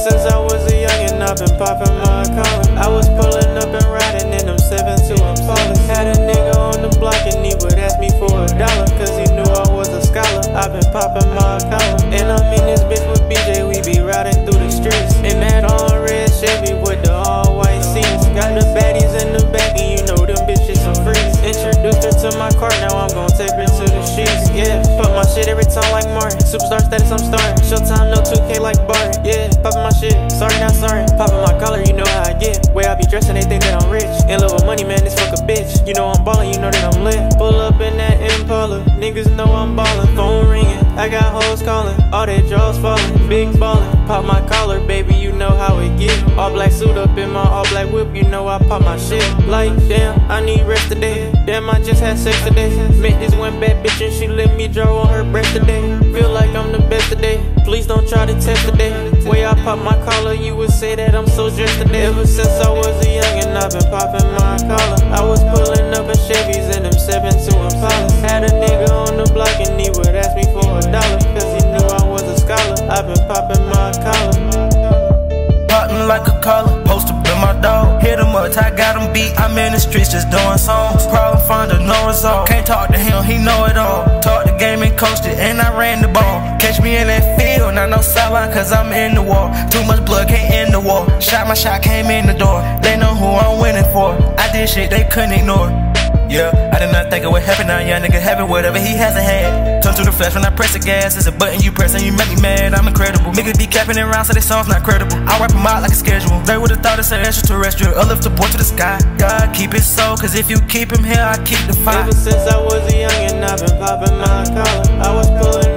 since I was a youngin', I've been poppin' my collar. I was pullin' up and ridin' in them 7 to I'm. Had a nigga on the block and he would ask me for a dollar, cause he knew I was a scholar. I've been poppin' my collar. And I'm in this bitch with BJ, we be ridin' through the streets. In that all red Chevy with the all white seats. Got the baddies in the back, and you know them bitches are freaks. Introduced her to my car, now shit every time like Martin. Superstar status, I'm starting. Showtime, no 2K like Bart. Yeah, poppin' my shit. Sorry, not sorry. Poppin' my collar, you know how I get. Way I be dressing, they think that I'm rich. In love with money, man, this fuck a bitch. You know I'm ballin', you know that I'm lit. Pull up in that Impala, niggas know I'm ballin'. Phone ringing, I got hoes calling. All that jaws falling, big ballin'. Pop my collar, baby, in my all black whip, you know I pop my shit. Like, damn, I need rest today. Damn, I just had sex today. Met this one bad bitch and she let me draw on her breast today. Feel like I'm the best today. Please don't try to test today. Way I pop my collar, you would say that I'm so dressed today. Ever since I was a youngin', I've been popping my collar. I was pulling I'm in the streets just doing songs. Problem finder, no result. Can't talk to him, he know it all. Talk the game and coached it, and I ran the ball. Catch me in that field, not no sideline, cause I'm in the war. Too much blood, can't end the war. Shot my shot, came in the door. They know who I'm winning for. I did shit they couldn't ignore. Yeah, I did not think it would happen. Now young nigga having whatever he hasn't had. Turn to the flash when I press the gas. It's a button you press and you make me mad. I'm incredible. Niggas be capping around so they songs not credible. I rap them out like a schedule. They would've thought it's an extraterrestrial. I lift the boy to the sky. God keep it so, cause if you keep him here, I keep the fire. Ever since I was a youngin', I've been popping my collar. I was pulling